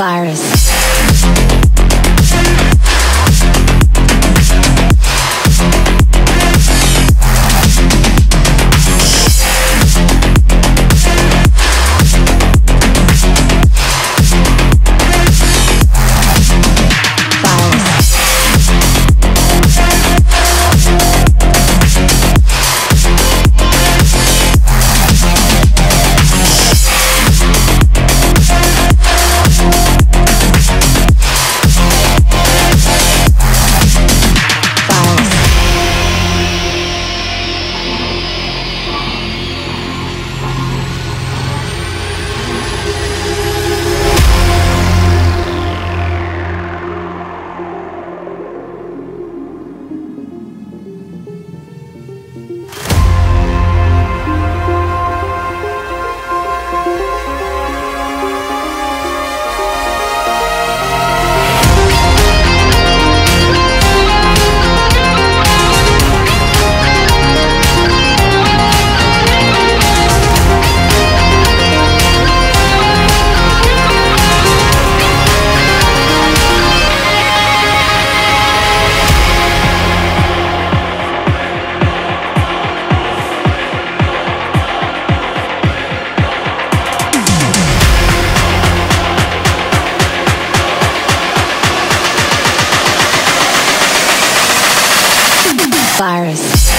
Virus. virus.